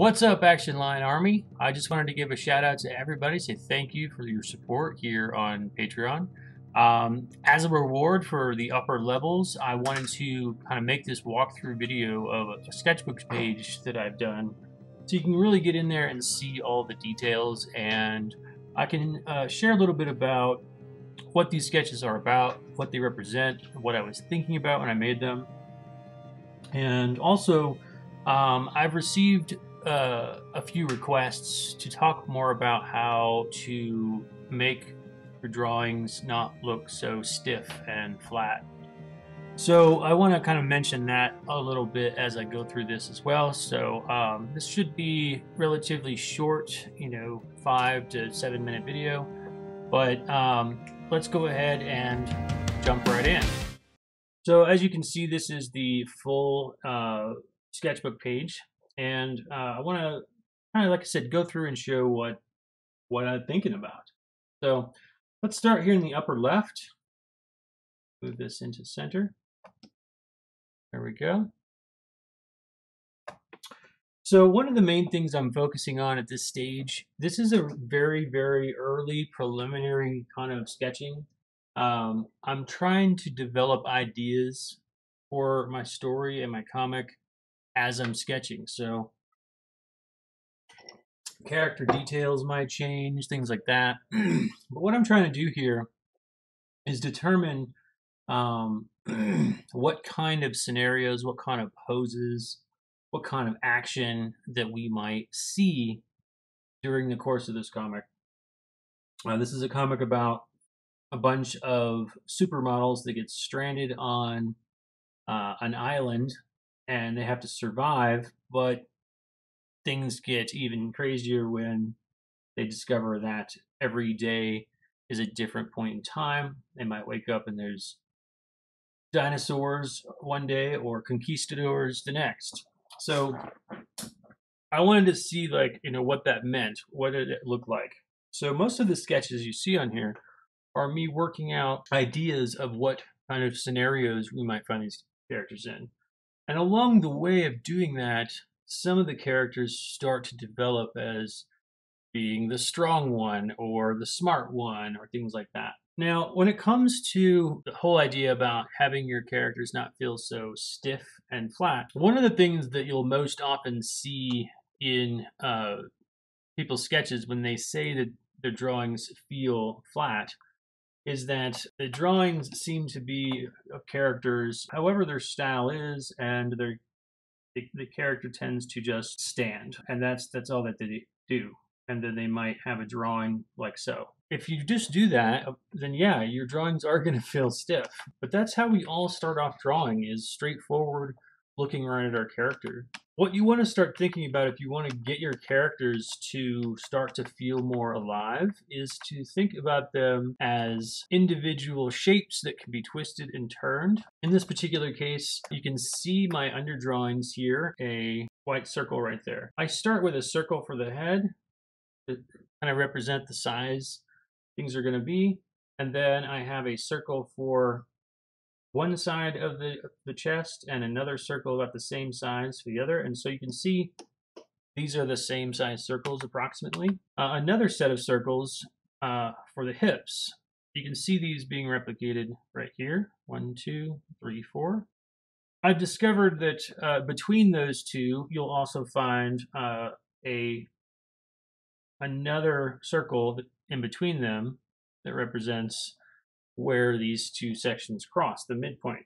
What's up, Action Line Army? I just wanted to give a shout out to everybody, say thank you for your support here on Patreon. Um, as a reward for the upper levels, I wanted to kind of make this walkthrough video of a sketchbook page that I've done so you can really get in there and see all the details and I can uh, share a little bit about what these sketches are about, what they represent, what I was thinking about when I made them. And also, um, I've received uh, a few requests to talk more about how to make your drawings not look so stiff and flat. So I want to kind of mention that a little bit as I go through this as well. So um, this should be relatively short, you know, five to seven minute video, but um, let's go ahead and jump right in. So as you can see, this is the full uh, sketchbook page, and uh, I want to kind of, like I said, go through and show what what I'm thinking about. So let's start here in the upper left. Move this into center. There we go. So one of the main things I'm focusing on at this stage, this is a very, very early preliminary kind of sketching. Um, I'm trying to develop ideas for my story and my comic as I'm sketching. So character details might change, things like that. but what I'm trying to do here is determine um, what kind of scenarios, what kind of poses, what kind of action that we might see during the course of this comic. Uh, this is a comic about a bunch of supermodels that get stranded on uh, an island and they have to survive, but things get even crazier when they discover that every day is a different point in time. They might wake up and there's dinosaurs one day or conquistadors the next. So I wanted to see like, you know, what that meant. What did it look like? So most of the sketches you see on here are me working out ideas of what kind of scenarios we might find these characters in. And along the way of doing that, some of the characters start to develop as being the strong one or the smart one or things like that. Now, when it comes to the whole idea about having your characters not feel so stiff and flat, one of the things that you'll most often see in uh, people's sketches when they say that their drawings feel flat is that the drawings seem to be of characters, however their style is, and their the, the character tends to just stand, and that's that's all that they do and then they might have a drawing like so. If you just do that, uh, then yeah, your drawings are going to feel stiff. But that's how we all start off drawing is straightforward looking right at our character. What you want to start thinking about if you want to get your characters to start to feel more alive is to think about them as individual shapes that can be twisted and turned. In this particular case, you can see my underdrawings here, a white circle right there. I start with a circle for the head, to kind of represent the size things are going to be. And then I have a circle for one side of the, the chest and another circle about the same size for the other. And so you can see these are the same size circles approximately. Uh, another set of circles uh, for the hips. You can see these being replicated right here. One, two, three, four. I've discovered that uh, between those two, you'll also find uh, a another circle in between them that represents where these two sections cross, the midpoint,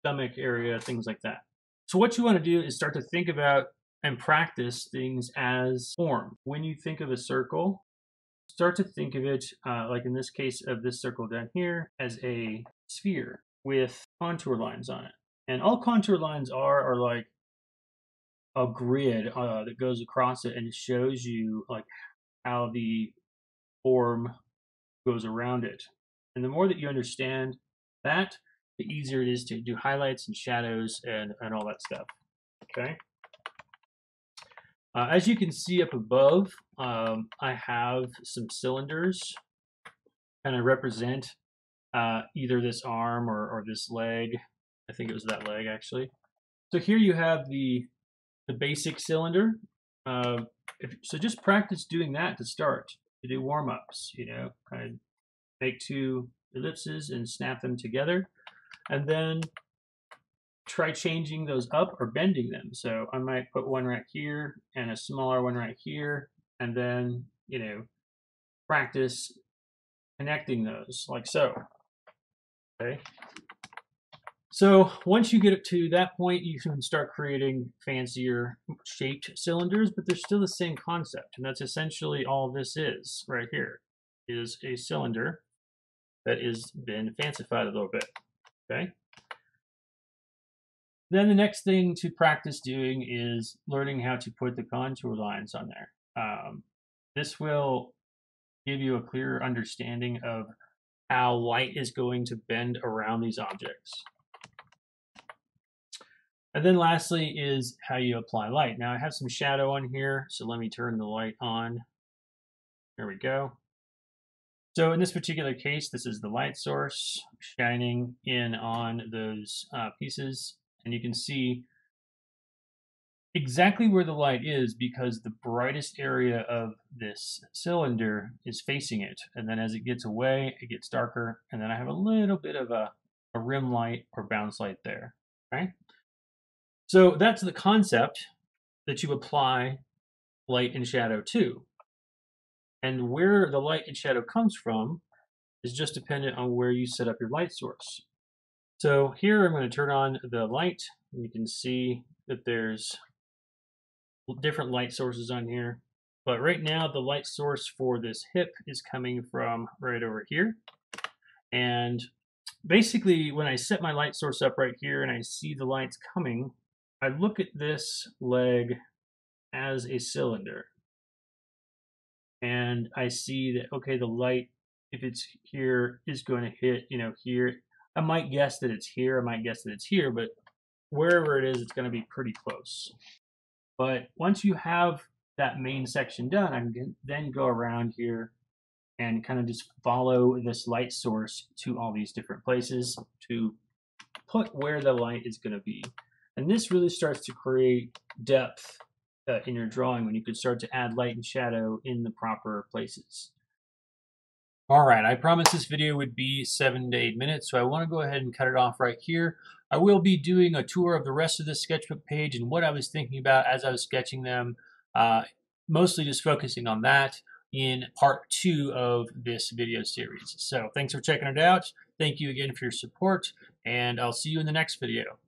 stomach area, things like that. So what you want to do is start to think about and practice things as form. When you think of a circle, start to think of it, uh, like in this case of this circle down here, as a sphere with contour lines on it. And all contour lines are are like a grid uh, that goes across it and shows you like how the form goes around it. And the more that you understand that, the easier it is to do highlights and shadows and, and all that stuff. Okay. Uh, as you can see up above, um, I have some cylinders kind of represent uh, either this arm or, or this leg. I think it was that leg actually. So here you have the the basic cylinder Uh, if, so just practice doing that to start. To do warm-ups, you know, kind of make two ellipses and snap them together. And then try changing those up or bending them. So I might put one right here and a smaller one right here, and then, you know, practice connecting those like so. Okay. So once you get to that point, you can start creating fancier shaped cylinders, but they're still the same concept. And that's essentially all this is right here, is a cylinder that has been fancified a little bit, okay? Then the next thing to practice doing is learning how to put the contour lines on there. Um, this will give you a clearer understanding of how light is going to bend around these objects. And then lastly is how you apply light. Now I have some shadow on here, so let me turn the light on. There we go. So in this particular case, this is the light source shining in on those uh, pieces. And you can see exactly where the light is because the brightest area of this cylinder is facing it. And then as it gets away, it gets darker. And then I have a little bit of a, a rim light or bounce light there. Okay. So that's the concept that you apply light and shadow to. And where the light and shadow comes from is just dependent on where you set up your light source. So here I'm going to turn on the light. You can see that there's different light sources on here. But right now the light source for this hip is coming from right over here. And basically when I set my light source up right here and I see the lights coming, I look at this leg as a cylinder. And I see that, okay, the light, if it's here, is going to hit, you know, here. I might guess that it's here. I might guess that it's here, but wherever it is, it's going to be pretty close. But once you have that main section done, I can then go around here and kind of just follow this light source to all these different places to put where the light is going to be. And this really starts to create depth uh, in your drawing when you could start to add light and shadow in the proper places. All right, I promised this video would be seven to eight minutes, so I want to go ahead and cut it off right here. I will be doing a tour of the rest of the sketchbook page and what I was thinking about as I was sketching them, uh, mostly just focusing on that in part two of this video series. So thanks for checking it out. Thank you again for your support, and I'll see you in the next video.